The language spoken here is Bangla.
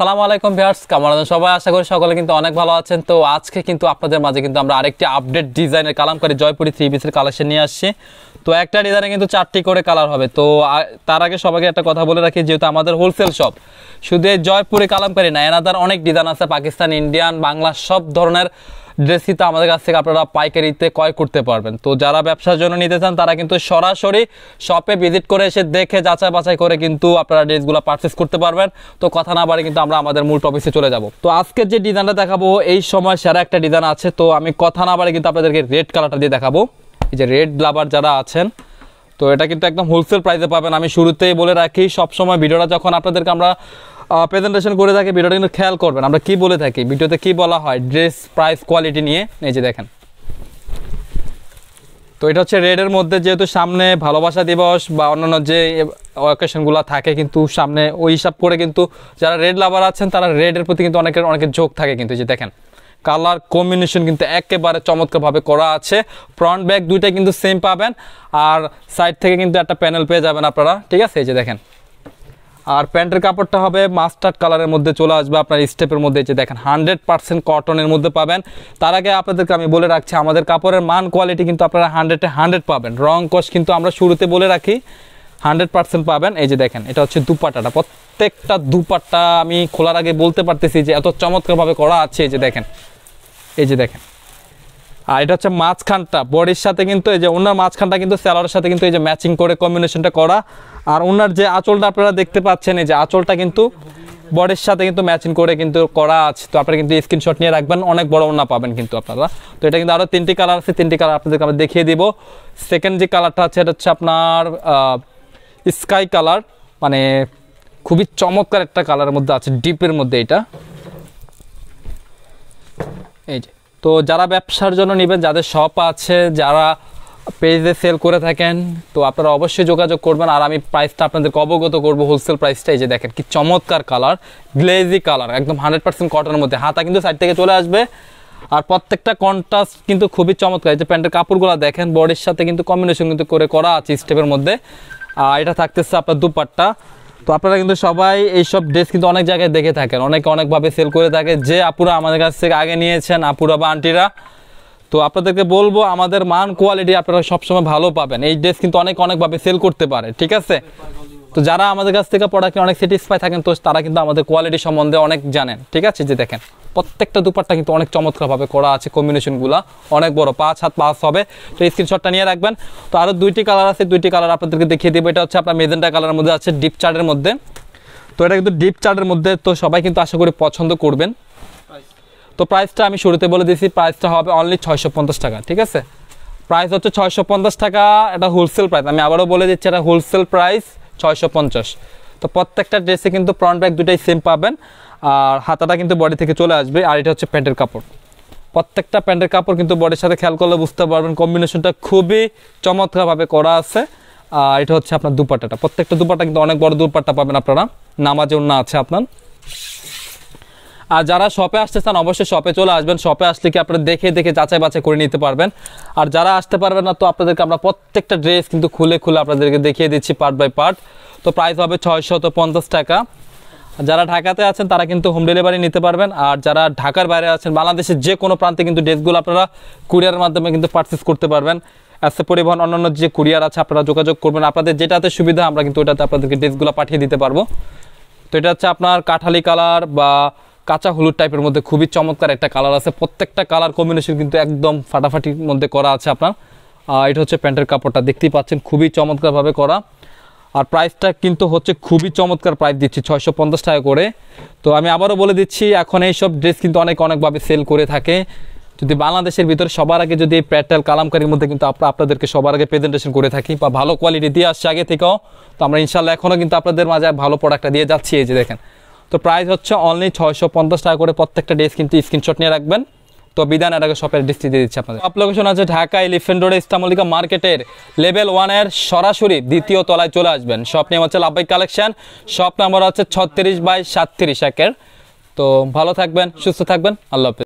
সালামু আলাইকুম ভিয়ার্স কেমন আছেন সবাই? আশা করি সকলে কিন্তু অনেক ভালো আছেন। তো আজকে কিন্তু আপনাদের মাঝে কিন্তু আমরা আরেকটি আপডেট ডিজাইনের কালামকারী জয়পুরি থ্রি পিসের কালেকশন নিয়ে আসছি। তো একটা ডিজাইনে কিন্তু চারটি করে কালার হবে। তো তার আগে সবাইকে একটা কথা বলে রাখি, যেহেতু আমাদের হোলসেল শপ শুধু জয়পুরি কালামকারী না, এনাদার অনেক ডিজাইন আছে, পাকিস্তান ইন্ডিয়ান বাংলা, সব ধরনের ড্রেস কিন্তু আমাদের কাছ থেকে আপনারা পাইকারিতে ক্রয় করতে পারবেন। তো যারা ব্যবসার জন্য নিতে চান, তারা কিন্তু সরাসরি শপে ভিজিট করে এসে দেখে, যাচাই বাছাই করে কিন্তু আপনারা ড্রেসগুলো পারচেস করতে পারবেন। তো কথা না বাড়ে কিন্তু আমরা আমাদের মূল টপিসে চলে যাব। তো আজকের যে ডিজাইনটা দেখাবো, এই সময় সেরা একটা ডিজাইন আছে। তো আমি কথা না বাড়ে কিন্তু আপনাদেরকে রেড কালারটা দিয়ে দেখাবো। এই যে রেড লাভার যারা আছেন, তো এটা কিন্তু একদম হোলসেল প্রাইসে পাবেন। আমি শুরুতেই বলে রাখি, সবসময় ভিডিওটা যখন আপনাদেরকে আমরা প্রেজেন্টেশন করে থাকি, ভিডিওটা কিন্তু খেয়াল করবেন। আমরা কি বলে থাকি? ভিডিওতে কি বলা হয়? ড্রেস প্রাইস কোয়ালিটি নিয়ে। এই যে দেখেন। তো এটা হচ্ছে রেডের মধ্যে যেহেতু সামনে ভালোবাসা দিবস বা অন্যান্য যে অকেশনগুলো থাকে, কিন্তু সামনে ওই হিসাব করে কিন্তু যারা রেড লাভার আছেন, তারা রেডের প্রতি কিন্তু অনেকের অনেকের ঝোঁক থাকে কিন্তু। যে দেখেন। কালার কম্বিনেশন কিন্তু একেবারে চমৎকারভাবে করা আছে। ফ্রন্ট ব্যাক দুইটাই কিন্তু সেম পাবেন। আর সাইড থেকে কিন্তু একটা প্যানেল পেয়ে যাবেন আপনারা। ঠিক আছে? এই যে দেখেন। আর প্যান্টের কাপড়টা হবে মাস্টার্ড কালারের মধ্যে চলে আসবে। আপনার স্টেপের মধ্যে যে দেখেন, হান্ড্রেড পার্সেন্ট কটনের মধ্যে পাবেন। তার আগে আপনাদেরকে আমি বলে রাখছি, আমাদের কাপড়ের মান কোয়ালিটি কিন্তু আপনারা হান্ড্রেডে হান্ড্রেড পাবেন। রং কষ কিন্তু আমরা শুরুতে বলে রাখি, হান্ড্রেড পার্সেন্ট পাবেন। এই যে দেখেন, এটা হচ্ছে দুপাট্টাটা। প্রত্যেকটা দুপাট্টা আমি খোলার আগে বলতে পারতেছি যে এত চমৎকারভাবে করা আছে। এই যে দেখেন, এই যে দেখেন। আর এটা হচ্ছে মাঝখানটা, বডির সাথে কিন্তু এই যে ওনার মাঝখানটা কিন্তু স্যালোয়ারের সাথে কিন্তু এই যে ম্যাচিং করে কম্বিনেশনটা করা। আর ওনার যে আঁচলটা আপনারা দেখতে পাচ্ছেন, এই যে আঁচলটা কিন্তু বডির সাথে কিন্তু ম্যাচিং করে কিন্তু করা আছে। তো আপনারা কিন্তু স্ক্রিনশট নিয়ে রাখবেন, অনেক বড় ওনা পাবেন কিন্তু আপনারা। তো এটা কিন্তু আরও তিনটি কালার আছে, তিনটি কালার আপনাদেরকে আমি দেখিয়ে দিব। সেকেন্ড যে কালারটা আছে, এটা হচ্ছে আপনার স্কাই কালার মানে খুবই চমৎকার একটা কালারের মধ্যে আছে ডিপের মধ্যে এটা। এই যে তো যারা ব্যবসার জন্য নেবেন, যাদের শপ আছে, যারা পেজে সেল করে থাকেন, তো আপনারা অবশ্যই যোগাযোগ করবেন। আর আমি প্রাইসটা আপনাদেরকে অবগত করব হোলসেল প্রাইসটা এই যে দেখেন, কি চমৎকার কালার গ্লেজি কালার একদম হান্ড্রেড পার্সেন্ট কটনের মধ্যে। হাতা কিন্তু সাইড থেকে চলে আসবে। আর প্রত্যেকটা কন্ট্রাস্ট কিন্তু খুবই চমৎকার। এই যে প্যান্টের কাপড়গুলো দেখেন বডির সাথে কিন্তু কম্বিনেশন কিন্তু করে করা আছে স্টেপের মধ্যে। আর এটা থাকতেছে আপনার দুপাট্টা। তো আপনারা কিন্তু সবাই এইসব ড্রেস কিন্তু অনেক জায়গায় দেখে থাকেন। অনেকে অনেকভাবে সেল করে থাকে। যে আপুরা আমাদের কাছ থেকে আগে নিয়েছেন, আপুরা বা আন্টিরা। তো আপনাদেরকে বলব, আমাদের মান কোয়ালিটি আপনারা সবসময় ভালো পাবেন। এই ড্রেস কিন্তু অনেক অনেকভাবে সেল করতে পারে, ঠিক আছে? তো যারা আমাদের কাছ থেকে প্রোডাক্টে অনেক স্যাটিসফাই থাকেন, তো তারা কিন্তু আমাদের কোয়ালিটি সম্বন্ধে অনেক জানেন, ঠিক আছে? যে দেখেন, প্রত্যেকটা দুপাট্টা কিন্তু অনেক চমৎকারভাবে করা আছে কম্বিনেশনগুলো অনেক বড়, পাঁচ হাত পাঁচ হবে। তো স্ক্রিনশটটা নিয়ে রাখবেন। তো আরও দুইটি কালার আছে, দুইটি কালার আপনাদেরকে দেখিয়ে দেবো। এটা হচ্ছে আপনার মেজেন্টা কালারের মধ্যে আছে ডিপ চার্টের মধ্যে। তো এটা কিন্তু ডিপ চার্টের মধ্যে, তো সবাই কিন্তু আশা করি পছন্দ করবেন। তো প্রাইসটা আমি শুরুতে বলে দিয়েছি প্রাইসটা হবে অনলি ছয়শো পঞ্চাশ টাকা, ঠিক আছে? প্রাইস হচ্ছে ছয়শো পঞ্চাশ টাকা, এটা হোলসেল প্রাইস আমি আবারও বলে দিচ্ছি, এটা হোলসেল প্রাইস ছয়শো পঞ্চাশ। তো প্রত্যেকটা ড্রেসে কিন্তু ফ্রন্ট ব্যাগ দুটাই সেম পাবেন। আর হাতাটা কিন্তু বডি থেকে চলে আসবে, আর এটা হচ্ছে প্যান্টের কাপড়। প্রত্যেকটা প্যান্টের কাপড় কিন্তু বডির সাথে খেয়াল করলে বুঝতে পারবেন কম্বিনেশনটা খুবই চমৎকারভাবে করা আছে। আর এটা হচ্ছে আপনার দুপাট্টাটা। প্রত্যেকটা দুপাটা কিন্তু অনেক বড় দুপাট্টা পাবেন আপনারা। নামাজে না আছে আপনার। আর যারা শপে আসতে চান, অবশ্যই শপে চলে আসবেন। শপে আসলে কি আপনারা দেখে দেখে যাচাই বাছাই করে নিতে পারবেন। আর যারা আসতে পারবেন না, তো আপনাদেরকে আমরা প্রত্যেকটা ড্রেস কিন্তু খুলে খুলে আপনাদেরকে দেখিয়ে দিচ্ছি পার্ট বাই পার্ট তো প্রাইস হবে ছয়শত পঞ্চাশ টাকা। যারা ঢাকাতে আছেন, তারা কিন্তু হোম ডেলিভারি নিতে পারবেন। আর যারা ঢাকার বাইরে আছেন, বাংলাদেশের যে কোনো প্রান্তে কিন্তু ড্রেসগুলো আপনারা কুরিয়ারের মাধ্যমে কিন্তু পারচেস করতে পারবেন। এসে পরিবহন অন্যান্য যে কুরিয়ার আছে, আপনারা যোগাযোগ করবেন। আপনাদের যেটাতে সুবিধা, আমরা কিন্তু ওটাতে আপনাদেরকে ড্রেসগুলো পাঠিয়ে দিতে পারব। তো এটা হচ্ছে আপনার কাঠালি কালার বা কাঁচা হলুদ টাইপের মধ্যে খুবই চমৎকার একটা কালার আছে। প্রত্যেকটা কালার কম্বিনেশন কিন্তু একদম ফাটাফাটির মধ্যে করা আছে আপনার। এটা হচ্ছে প্যান্টের কাপড়টা, দেখতেই পাচ্ছেন, খুবই চমৎকারভাবে করা। আর প্রাইসটা কিন্তু হচ্ছে খুবই চমৎকার প্রাইস দিচ্ছি, ছয়শো পঞ্চাশ টাকা করে। তো আমি আবারও বলে দিচ্ছি, এখন এই সব ড্রেস কিন্তু অনেক, অনেকভাবে সেল করে থাকে। যদি বাংলাদেশের ভিতরে সবার আগে যদি এই প্যাটেল কালামকারির মধ্যে কিন্তু আমরা আপনাদেরকে সবার আগে প্রেজেন্টেশন করে থাকি বা ভালো কোয়ালিটি দিয়ে আসছে আগে থেকেও, তো আমরা ইনশাল্লাহ এখনও কিন্তু আপনাদের মাঝে ভালো প্রোডাক্টটা দিয়ে যাচ্ছি। এই যে দেখেন তো প্রাইস হচ্ছে অনলি ছয়শো পঞ্চাশ টাকা করে প্রত্যেকটা ড্রেস কিন্তু স্ক্রিনশট নিয়ে রাখবেন। তো বিধান এটাকে শপের ডিস্ট্রি দিয়ে দিচ্ছে আপনাদের। সব লোকেশন আছে ঢাকা এলিফেন্ট রোড ইস্তামলিকা মার্কেটের লেভেল ওয়ানের সরাসরি দ্বিতীয় তলায় চলে আসবেন। শপ নেম হচ্ছে লাভবাই কালেকশন শপ নাম্বার হচ্ছে ছত্রিশ বাই সাতত্রিশ একের। তো ভালো থাকবেন, সুস্থ থাকবেন। আল্লাহ হাফেজ।